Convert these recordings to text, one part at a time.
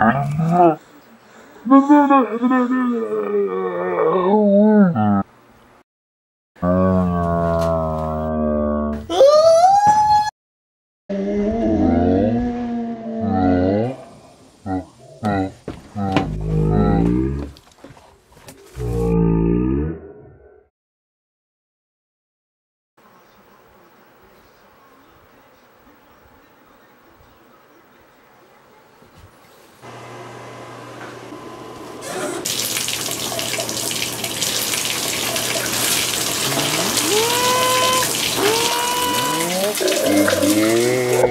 Hey. Uh-huh. Uh. Fuck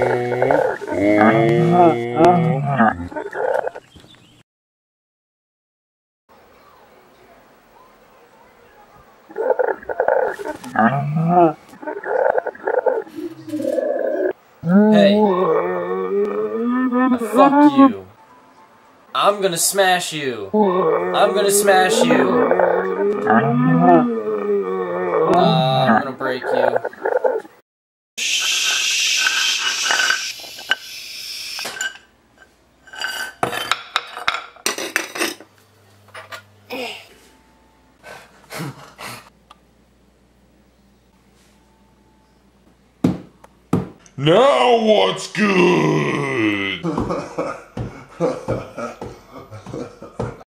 you. I'm gonna smash you. I'm gonna smash you. Uh, I'm gonna break you. Now what's good?